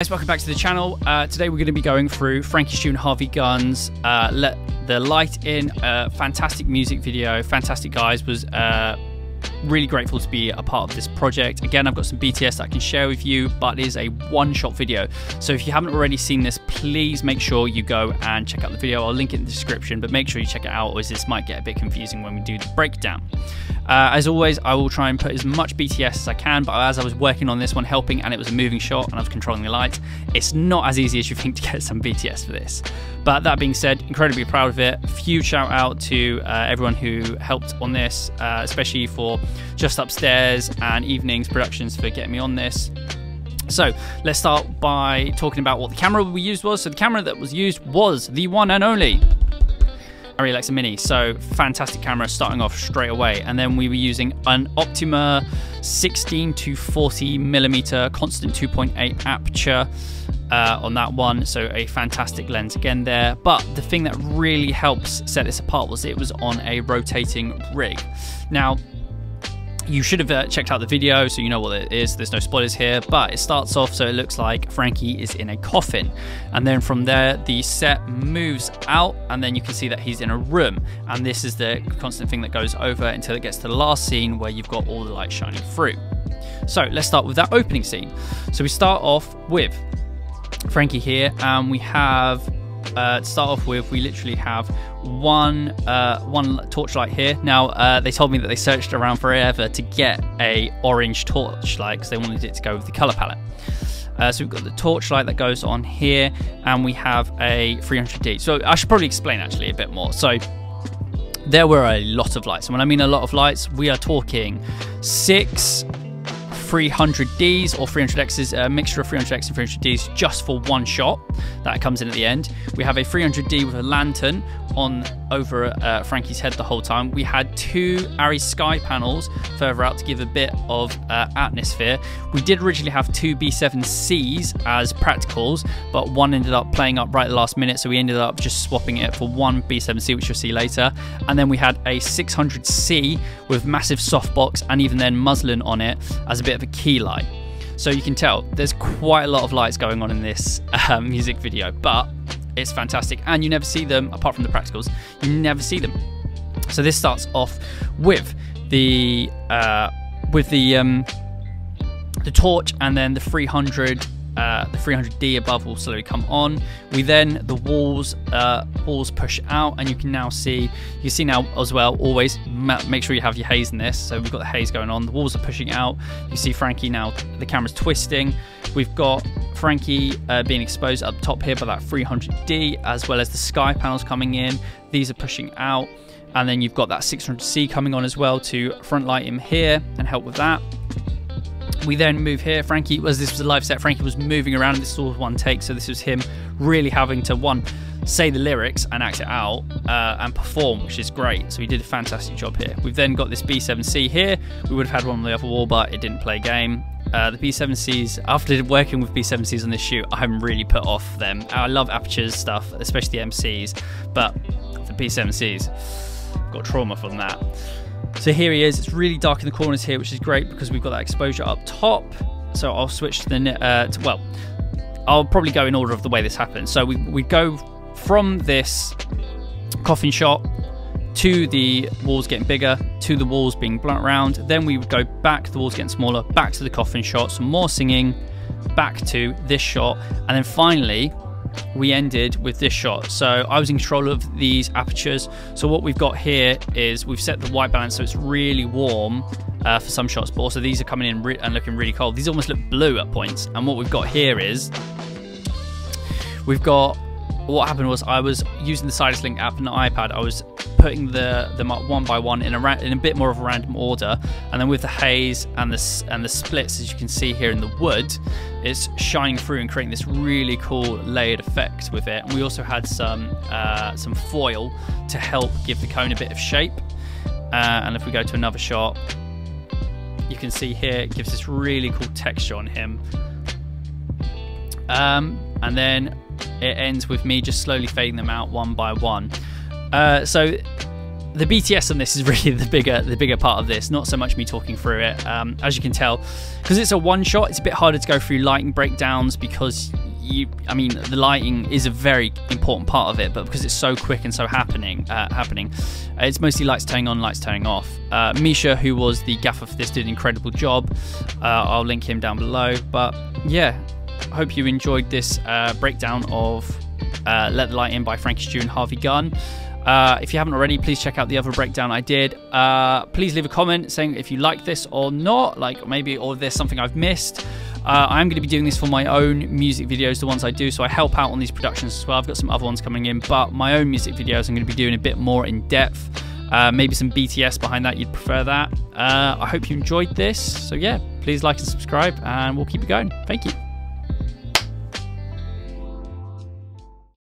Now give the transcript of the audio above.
guys, welcome back to the channel. Uh, today we're going to be going through Frankie and Harvey Gunn's uh, Let the Light In. Uh, fantastic music video, fantastic guys. Was uh, really grateful to be a part of this project. Again, I've got some BTS that I can share with you, but it is a one-shot video. So if you haven't already seen this, please make sure you go and check out the video. I'll link it in the description, but make sure you check it out, or this might get a bit confusing when we do the breakdown. Uh, as always, I will try and put as much BTS as I can, but as I was working on this one, helping, and it was a moving shot, and I was controlling the light, it's not as easy as you think to get some BTS for this. But that being said, incredibly proud of it. Huge shout out to uh, everyone who helped on this, uh, especially for Just Upstairs and Evenings Productions for getting me on this. So let's start by talking about what the camera we used was. So the camera that was used was the one and only Alexa Mini. So fantastic camera starting off straight away. And then we were using an Optimo 16 to 40 millimeter constant 2.8 aperture uh, on that one. So a fantastic lens again there. But the thing that really helps set this apart was it was on a rotating rig. Now, you should have uh, checked out the video so you know what it is. There's no spoilers here, but it starts off so it looks like Frankie is in a coffin. And then from there, the set moves out, and then you can see that he's in a room. And this is the constant thing that goes over until it gets to the last scene where you've got all the light shining through. So let's start with that opening scene. So we start off with Frankie here, and we have uh, to start off with, we literally have one uh, one torchlight here. Now uh, they told me that they searched around forever to get a orange torchlight because they wanted it to go with the color palette. Uh, so we've got the torchlight that goes on here, and we have a 300D. So I should probably explain actually a bit more. So there were a lot of lights, and when I mean a lot of lights, we are talking six 300Ds or 300Xs, a mixture of 300X and 300Ds just for one shot that comes in at the end. We have a 300D with a lantern on over uh, Frankie's head the whole time. We had two Arri Sky panels further out to give a bit of uh, atmosphere. We did originally have two B7Cs as practicals, but one ended up playing up right at the last minute, so we ended up just swapping it for one B7C, which you'll see later. And then we had a 600C with massive softbox and even then muslin on it as a bit of a key light. So you can tell there's quite a lot of lights going on in this um, music video, but it's fantastic. And you never see them, apart from the practicals, you never see them. So this starts off with the uh, with the um, the torch and then the 300 uh, the 300D above will slowly come on. We then the walls uh, walls push out, and you can now see you see now as well. Always make sure you have your haze in this. So we've got the haze going on. The walls are pushing out. You see Frankie now. The camera's twisting. We've got Frankie uh, being exposed up top here by that 300D, as well as the sky panels coming in. These are pushing out. And then you've got that 600C coming on as well to front light him here and help with that. We then move here. Frankie, as this was a live set, Frankie was moving around. This was one take, so this was him really having to one say the lyrics and act it out uh, and perform, which is great. So he did a fantastic job here. We've then got this B7C here. We would have had one on the other wall, but it didn't play game. Uh, the B7Cs, after working with B7Cs on this shoot, I'm really put off them. I love Aputure's stuff, especially the MCs, but the B7Cs, got trauma from that. So here he is. It's really dark in the corners here, which is great because we've got that exposure up top. So I'll switch to the, uh, to, well, I'll probably go in order of the way this happens. So we, we go from this coffin shot to the walls getting bigger, to the walls being blunt round. Then we would go back, the walls getting smaller, back to the coffin shot, some more singing, back to this shot, and then finally we ended with this shot. So I was in control of these Aputures. So what we've got here is we've set the white balance so it's really warm uh, for some shots, but also these are coming in and looking really cold. These almost look blue at points. And what we've got here is we've got what happened was I was using the Sidus Link app on the iPad. I was putting the them up one by one in a in a bit more of a random order, and then with the haze and the and the splits, as you can see here in the wood, it's shining through and creating this really cool layered effect with it. And we also had some uh, some foil to help give the cone a bit of shape. Uh, and if we go to another shot, you can see here it gives this really cool texture on him. Um, and then it ends with me just slowly fading them out one by one. Uh, so the BTS on this is really the bigger the bigger part of this, not so much me talking through it. Um, as you can tell, because it's a one shot, it's a bit harder to go through lighting breakdowns because you, I mean, the lighting is a very important part of it, but because it's so quick and so happening, uh, happening, uh, it's mostly lights turning on, lights turning off. Uh, Misha, who was the gaffer for this, did an incredible job. Uh, I'll link him down below. But yeah, hope you enjoyed this uh, breakdown of Let the Light In by Frankie Stew and Harvey Gunn. Uh, if you haven't already, please check out the other breakdown I did. Uh, please leave a comment saying if you like this or not, like maybe or there's something I've missed. Uh, I'm going to be doing this for my own music videos, the ones I do, so I help out on these productions as well. I've got some other ones coming in, but my own music videos I'm going to be doing a bit more in depth. Uh, maybe some BTS behind that, you'd prefer that. Uh, I hope you enjoyed this. So, yeah, please like and subscribe, and we'll keep it going. Thank you.